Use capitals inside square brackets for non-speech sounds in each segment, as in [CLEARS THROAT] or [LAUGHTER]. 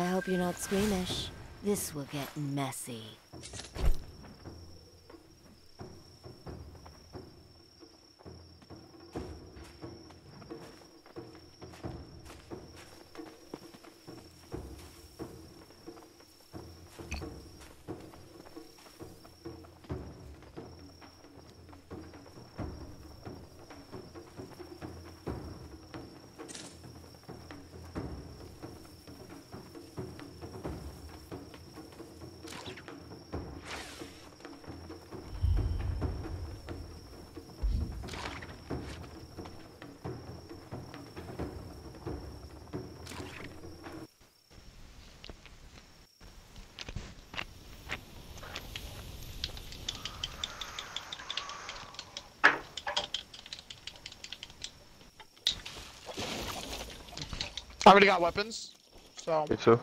I hope you're not squeamish. This will get messy. I already got weapons, so Me too.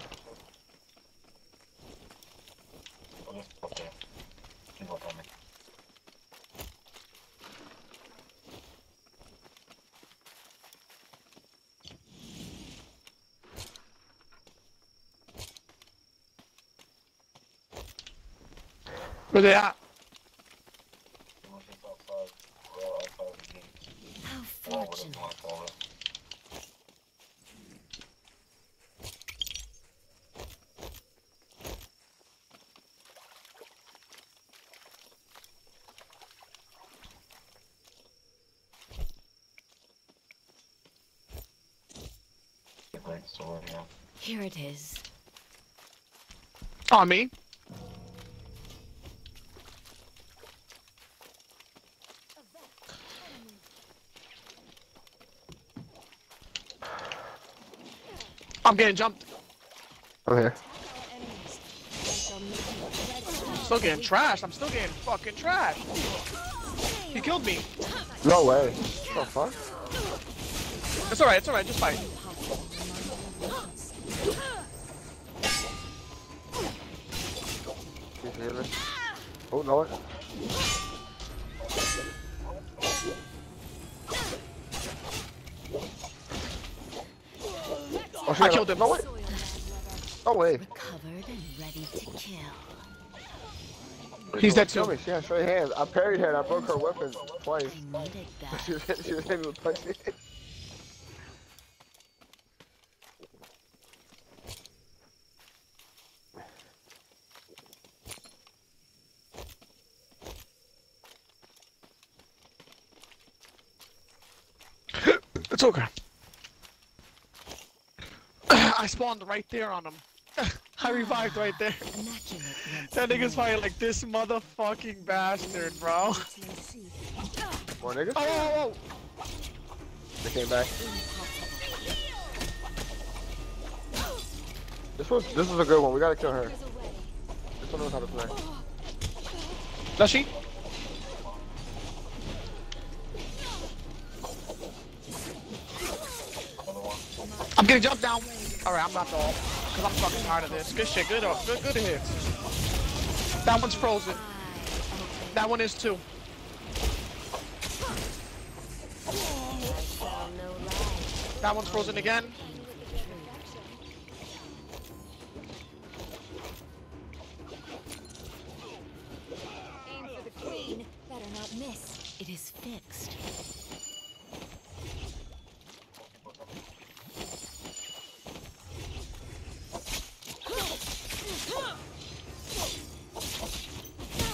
where they at? How fortunate. Here it is. On me. I'm getting jumped. I'm here. Still getting trashed. I'm still getting fucking trashed. He killed me. No way. What the fuck? It's alright, it's alright, just fight. You? Oh, no. Oh, shit, I killed him. No way. No way. Recovered and ready to kill. He's dead too. me. She had straight hands. I parried her and I broke her weapon twice. I needed [LAUGHS] that. She was, she was hitting me with punches. It's okay. [SIGHS] I spawned right there on him. [LAUGHS] I revived right there. That nigga's probably like this motherfucking bastard, bro. More niggas? Oh, oh, oh. They came back. This was this is a good one. We gotta kill her. This one knows how to play. Does she? Getting jumped down. Alright, I'm not all. Cause I'm fucking tired of this. Good shit, good up. Good good hits. That one's frozen. That one is too. That one's frozen again. Aim for the queen. Better not miss. It is fixed.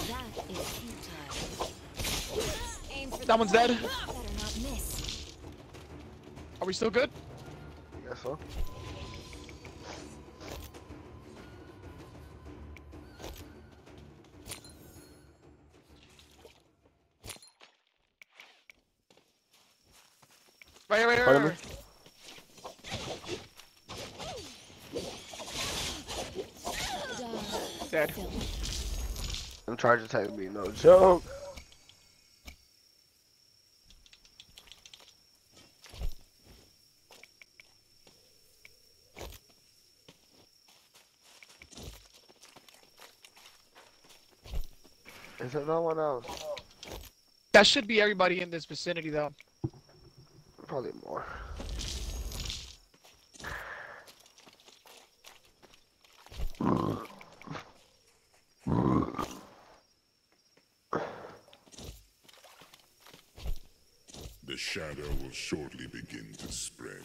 That is futile. Aim for the That one's dead. queen. Better not miss. Are we still good? Guess so. Right, right, right, Pardon right. me? Dead. Them charge attacks be no joke. That should be everybody in this vicinity, though. Probably more. The shadow will shortly begin to spread.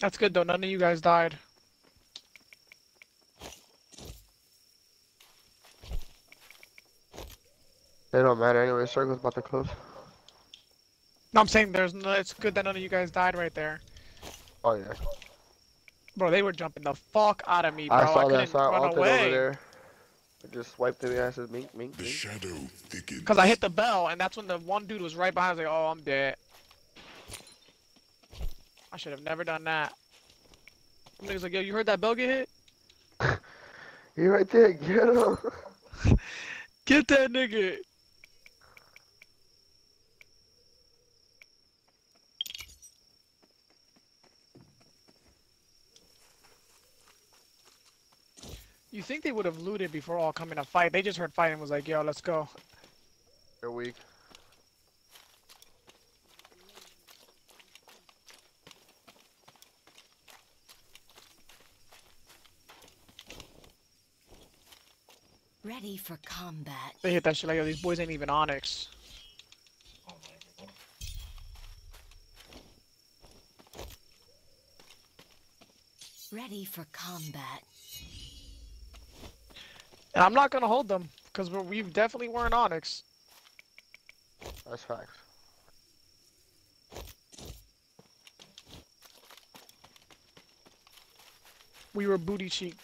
That's good though, none of you guys died. It don't matter anyway. Circle's about to close. No, I'm saying there's no. It's good that none of you guys died right there, Oh yeah. bro. They were jumping the fuck out of me, bro. I saw that. couldn't So I run ulted over away there. I just swiped the asses. Mink, mink, The mink. shadow thickens. because I hit the bell, and that's when the one dude was right behind. I was like, oh, I'm dead. I should have never done that. Some niggas like, yo, you heard that bell get hit? [LAUGHS] He right there. Get him. [LAUGHS] Get that nigga. You think they would have looted before all coming to fight? They just heard fighting and was like, yo, let's go. They're weak. Ready for combat. They hit that shit like, yo, these boys ain't even Onyx. Ready for combat. And I'm not gonna hold them, because we definitely weren't Onyx. That's facts. We were booty cheek.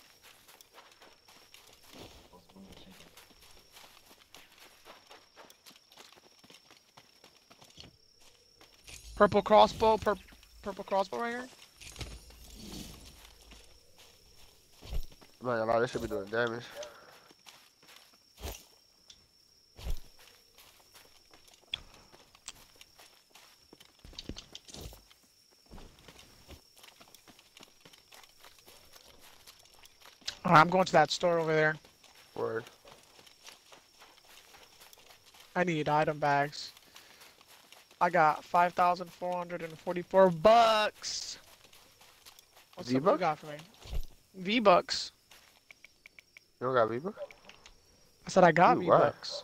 Purple crossbow, pur purple crossbow right here. I'm not gonna. This should be doing damage. I'm going to that store over there. Word. I need item bags. I got 5,444 bucks. What's up you V-Bucks? got for me? V-Bucks. You don't got Viva? I said I got Ooh? V-Bucks.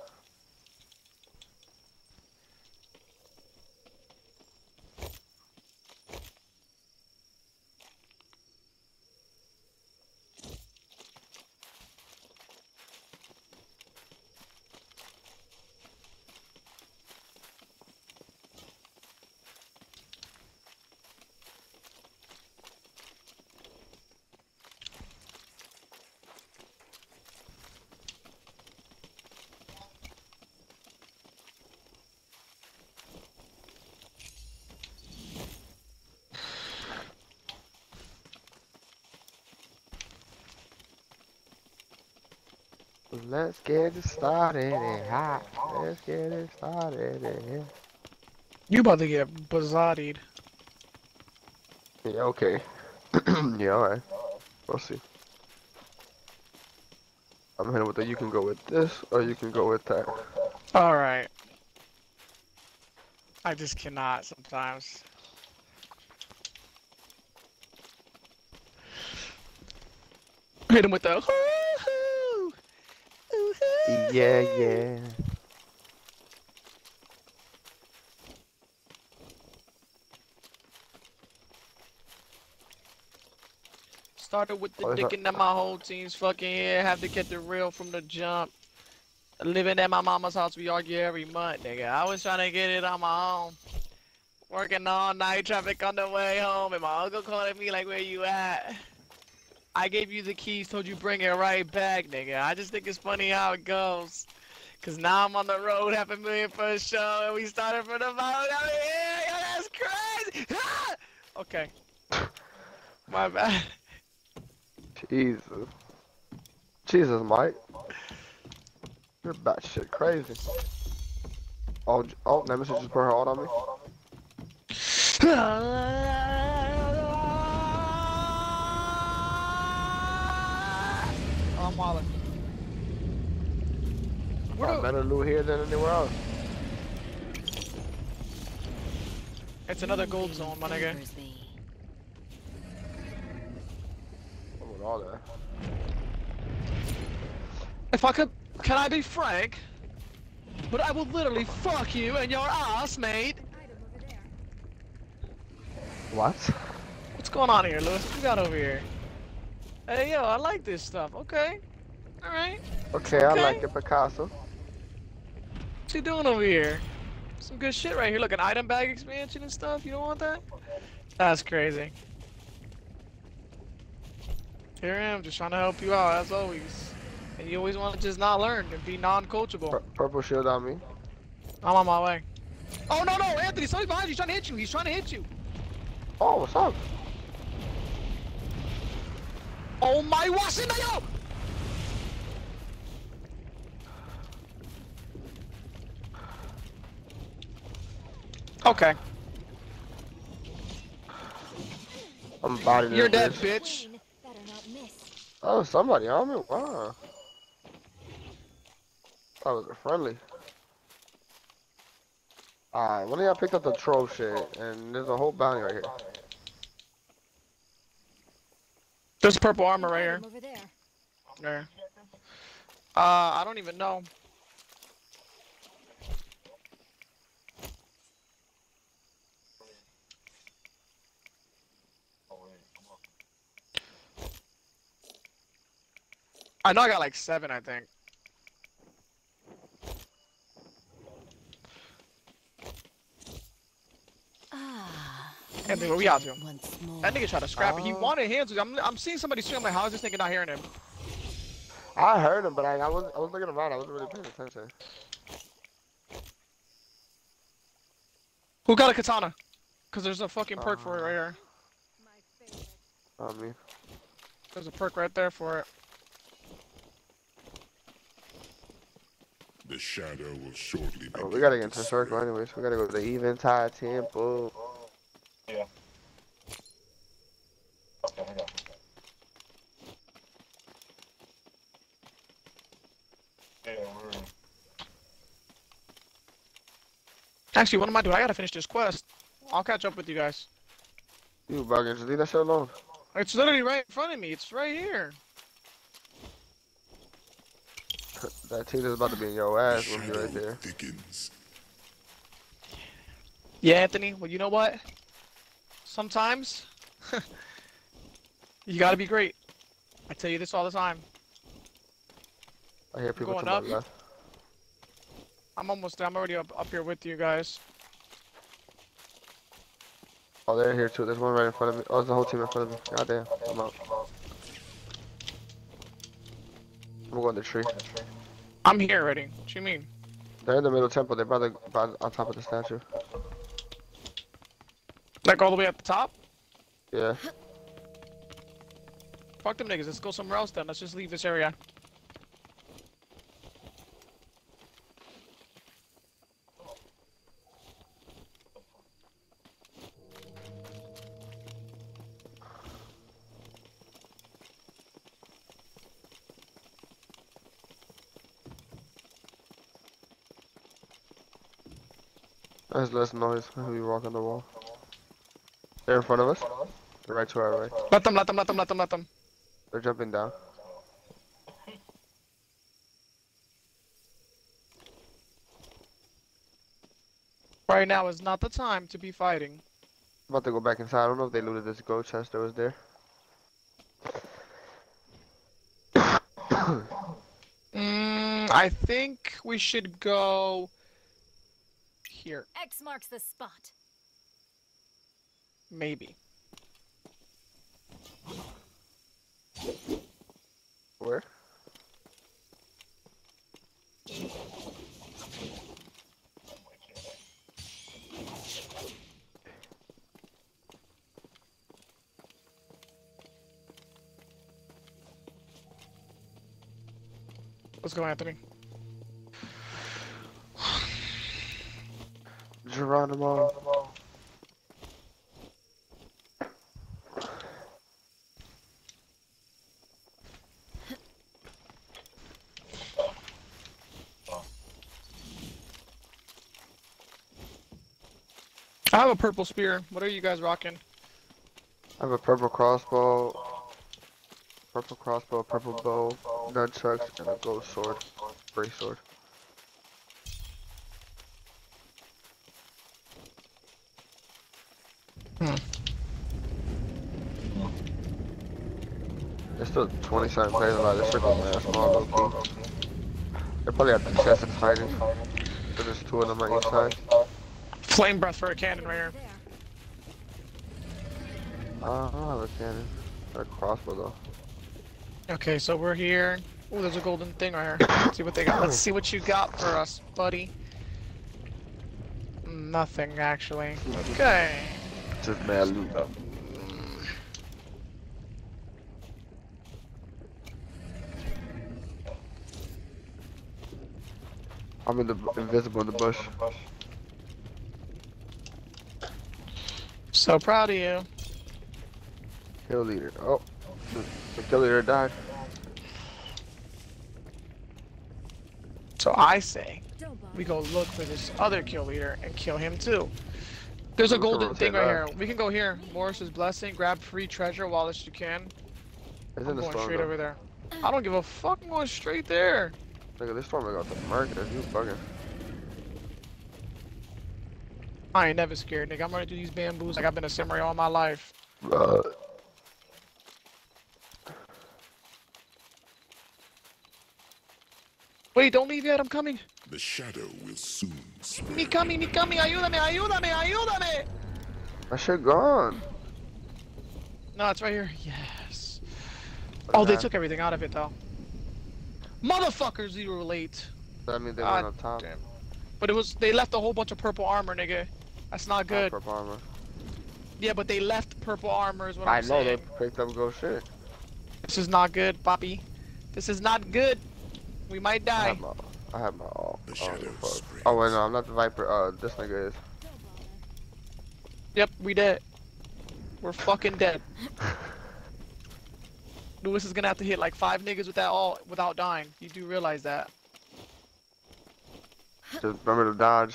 Let's get it started eh, and hot. Let's get it started and. You about to get bazzatied. Yeah, okay. [CLEARS THROAT] yeah, alright. We'll see. I'm hitting with that. you can go with this or you can go with that. Alright. I just cannot sometimes. Hit him with the! [LAUGHS] Yeah, yeah. Started with the dick that- and then my whole team's fucking here. Have to get the real from the jump. Living at my mama's house, we argue every month, nigga. I was trying to get it on my own. Working all night, traffic on the way home, and my uncle calling me like, where you at? I gave you the keys, told you bring it right back, nigga. I just think it's funny how it goes. Cause now I'm on the road, half a million for a show, and we started from the bottom. Yo, that's crazy! [LAUGHS] Ah! Okay. [LAUGHS] My bad. Jesus. Jesus, Mike. You're batshit crazy. Oh, oh, Nemesis just put her out on me. [LAUGHS] I'm wildin'. Where Got do- better loot here than anywhere else. It's another gold zone, my nigga. What with all that? If I could, can I be frank? but I will literally fuck you and your ass, mate. Item over there. What? What's going on here, Lewis? What you got over here? Hey, yo, I like this stuff. Okay. Alright. Okay, I like it, Picasso. What you doing over here? Some good shit right here. Look, an item bag expansion and stuff. You don't want that? That's crazy. Here I am, just trying to help you out, as always. And you always want to just not learn and be non-coachable. Pur- purple shield on me. I'm on my way. Oh, no, no, Anthony, somebody's behind you. He's trying to hit you. He's trying to hit you. Oh, what's up? Oh, my Washington! Okay, I'm bodying you're this dead, bitch. bitch. Queen better not miss. Oh, somebody on me? Wow. That was a friendly. Alright, one of y'all picked up the troll shit, and there's a whole bounty right here. There's purple armor right here. Over there. There. Uh, I don't even know. I know I got like seven, I think. Ah. Anthony, what we out to? Once more. That nigga tried to scrap it. He Oh. wanted hands. with- I'm, I'm seeing somebody swing. I'm like, how is this nigga not hearing him? I heard him, but I, I was I was looking around. I wasn't really paying attention. Who got a katana? Cause there's a fucking perk for it right uh, here. My. On me. There's a perk right there for it. The shadow will shortly begin Oh, we gotta get into to the circle anyways. We gotta go to the Eventide Temple. Actually, what am I doing? I gotta finish this quest. I'll catch up with you guys. You bugging? Just leave that shit alone. It's literally right in front of me. It's right here. [LAUGHS] that team is about to be in your ass with you shadow right there. thickens. Yeah, Anthony. Well, you know what? Sometimes [LAUGHS] you gotta be great. I tell you this all the time. I hear people Going up? left. I'm almost there. I'm already up, up here with you guys. Oh, they're here too. There's one right in front of me. Oh, there's a whole team in front of me. Goddamn. I'm out. I'm going to the tree. I'm here already. What do you mean? They're in the middle temple. They're by the by, on top of the statue. Like all the way at the top? Yeah. Fuck them niggas. Let's go somewhere else then. Let's just leave this area. There's less noise when we walk on the wall. They're in front of us. They're right to our right. Let them, let them, let them, let them, let them. They're jumping down. Right now is not the time to be fighting. I'm about to go back inside. I don't know if they looted this gold chest that was there. [COUGHS] Mm, I think we should go here, X marks the spot. Maybe. Where? Let's go, Anthony. Geronimo. I have a purple spear. What are you guys rocking? I have a purple crossbow, purple crossbow, purple bow, nunchucks, and a gold sword, gray sword. Hmm. There's still 20 players of the circle, man. That's small, low They're probably at the chest and hiding. So there's two of them on each side. Flame breath for a cannon right here. Uh, I don't have a cannon. A crossbow though. Okay, so we're here. Oh, there's a golden thing right here. [COUGHS] Let's see what they got. Let's see what you got for us, buddy. Nothing, actually. Okay. Just mad loot up. I'm in the invisible in the bush. So proud of you. Kill leader. Oh, the, kill leader died. So I say we go look for this other kill leader and kill him too. There's a golden thing right here. We can go here. Morris's blessing. Grab free treasure while you can. It's I'm in going straight though. over there. I don't give a fuck. I'm going straight there. Look at this storm. I got the market. You bugging. I ain't never scared, nigga. I'm running through these bamboos like I've been a samurai all my life. Uh, Wait, don't leave yet. I'm coming. The shadow will soon spread. Me coming, me coming. Ayúdame, ayúdame, ayúdame. my shit gone. No, it's right here. Yes. What Oh, they took everything out of it though. Motherfuckers, you were late. That means they God went on top. damn. But it was they left a whole bunch of purple armor, nigga. That's not good. Purple armor. Yeah, but they left purple armor is what I I'm know saying. they picked up gold shit. This is not good, Poppy. This is not good. We might I die. have my, I have my all. The oh, shadow fuck. spreads. oh wait, no, I'm not the Viper. Uh, this nigga is. Yep, we dead. We're fucking dead. [LAUGHS] Lewis is gonna have to hit like five niggas with that all without dying. You do realize that. Just remember to dodge.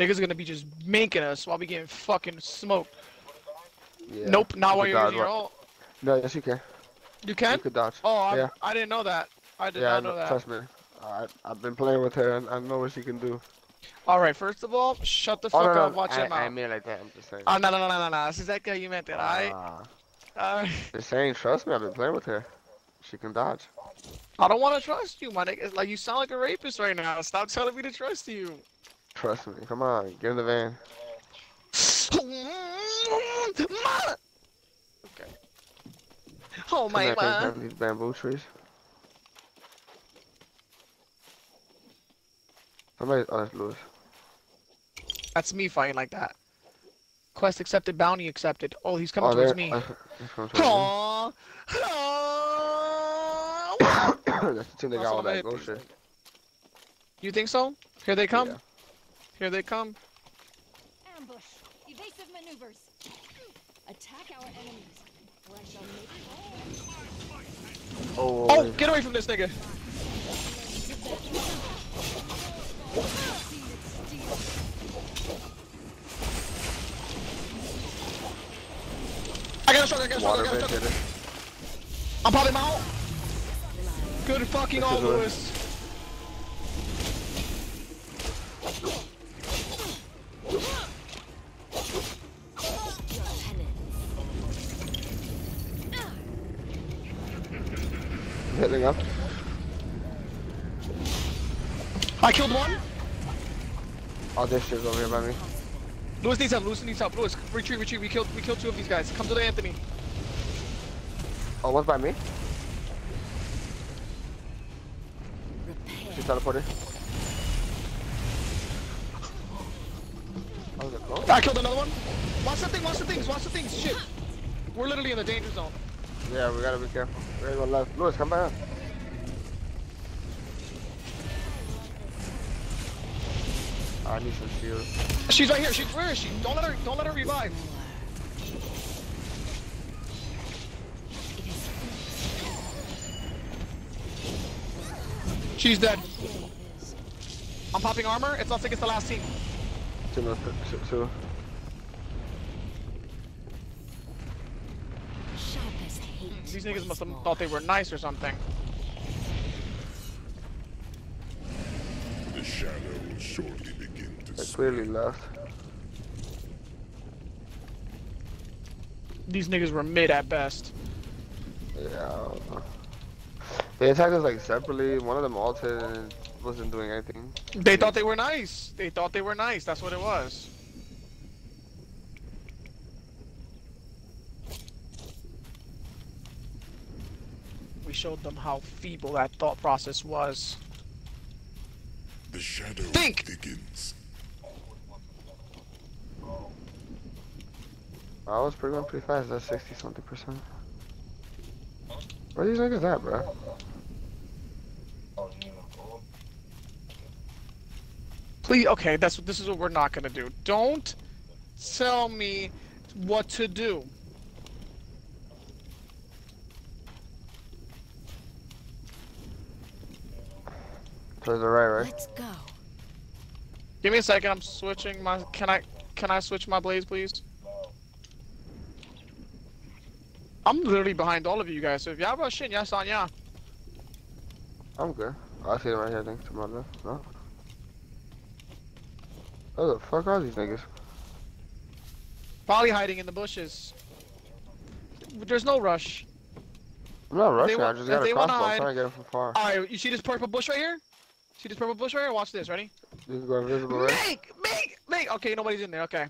Niggas gonna be just making us while we getting fucking smoked. Yeah. Nope, not You while you're using your ult. No, yes you can. You can? You can? could dodge. Oh, I, Yeah. I didn't know that. I did yeah, I not know that. trust me. I, I've been playing with her and I know what she can do. Alright, first of all, shut the Oh, fuck no, up, no, watch I, your I mouth. mean like that. I'm just saying. Oh, no, no, no, no, no, no. This is exactly how you meant it, alright? Ah, Alright. [LAUGHS] just saying, trust me. I've been playing with her. She can dodge. I don't want to trust you, my nigga. Like, you sound like a rapist right now. Stop telling me to trust you. Trust me. Come on, get in the van. okay. [LAUGHS] Oh Come my god. These bamboo trees. Somebody, oh, that's Lewis. That's me fighting like that. Quest accepted, bounty accepted. Oh, he's coming oh, towards me. [LAUGHS] uh, coming towards. Aww. Aww. [COUGHS] that's the team that got all that gold think. shit. You think so? Here they come. Yeah. Here they come. Ambush. Evasive maneuvers. Attack our enemies. Or I shall make all Oh, Oh, get away from this nigga. I got a shot, I got a shot, water I got a vent shot. hit it. I'm popping my ult. Good fucking This ult, is what- Lewis. Killed one. All this shit's over here by me. Lewis needs help. Lewis needs help. Lewis, retreat, retreat. We killed, we killed two of these guys. Come to the Anthony. Oh, one's by me. Repair. She's teleported. Oh, is it close? I killed another one. Watch the thing. Watch the things. Watch the things. Shit. We're literally in the danger zone. Yeah, we gotta be careful. We're gonna go left. Lewis, come back. I need some shields. She's right here. She's where is she? Don't let her. Don't let her revive. She's dead. I'm popping armor. It's looks like it's the last team. Two, no, two, two. Sharp. These niggas must have thought they were nice or something. The shadow will shortly begin to They clearly left. These niggas were mid at best. Yeah, I don't know. They attacked us like separately. One of them ulted and wasn't doing anything. They thought they were nice. They thought they were nice. That's what it was. We showed them how feeble that thought process was. The shadow Think! thickens. I was pretty going pretty fast. That's 60 something percent. Where these niggas at, bro? Please, okay, that's this is what we're not gonna do. Don't tell me what to do. Towards the right, right? Let's go. Give me a second. I'm switching my. Can I? Can I switch my blades, please? I'm literally behind all of you guys. So if y'all rush in, yes on yeah. I'm good. I see them right here, I think, to my left. No? Who the fuck are these niggas? Probably hiding in the bushes. There's no rush. I'm not rushing, wa- I just got a they wanna. I'm hide- trying to get him from far. Alright, you see this purple bush right here? See this purple bush right here? Watch this, ready? You can go invisible, right? Make! Make! Make! Okay, nobody's in there, okay.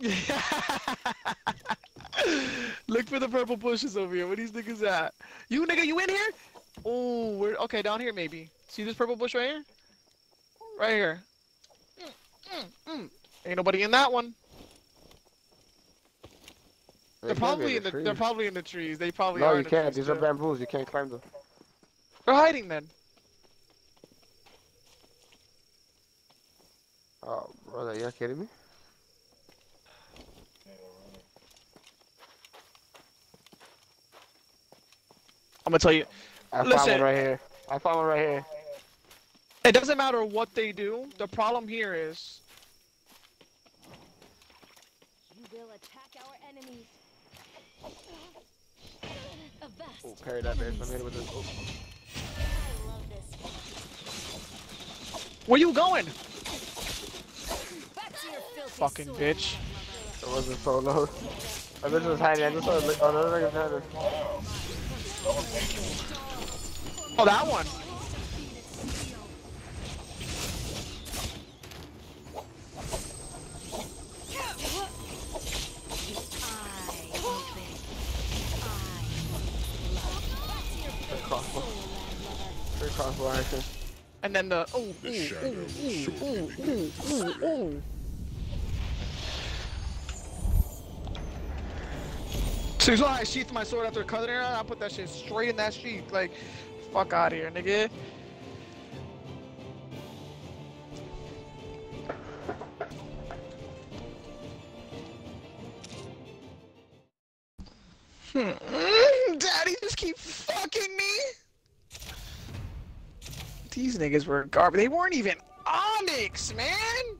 [LAUGHS] Look for the purple bushes over here. Where these niggas at? You nigga, you in here? Oh, we're okay down here maybe. See this purple bush right here? Right here. Mm, mm, mm. Ain't nobody in that one. They They're probably in the trees. they're probably in the trees. They probably No, are. you in can't. trees, These are bamboos. You can't climb them. They're hiding then. Oh, brother, you kidding me? I'm gonna tell you. I found Listen. one right here. I found one right here. It doesn't matter what they do. The problem here is You will attack our enemies. Oh, parry that bitch. Let me hit with this. Oh. This. where you going? Back to your filthy [LAUGHS] Fucking sword, bitch. It wasn't so low. [LAUGHS] That bitch was hiding. I just saw it. Oh, no, nigga's hiding. Oh, that one. Eye open. Good crossbow. Good crossbow action. And then the oh, The ooh, shadow ooh, will ooh, ooh, ooh, ooh, ooh. So you saw I sheathed my sword after cutting her. I put that shit straight in that sheath. Like, fuck out of here, nigga. Hmm. [LAUGHS] Daddy just keep fucking me. These niggas were garbage. They weren't even Onyx, man.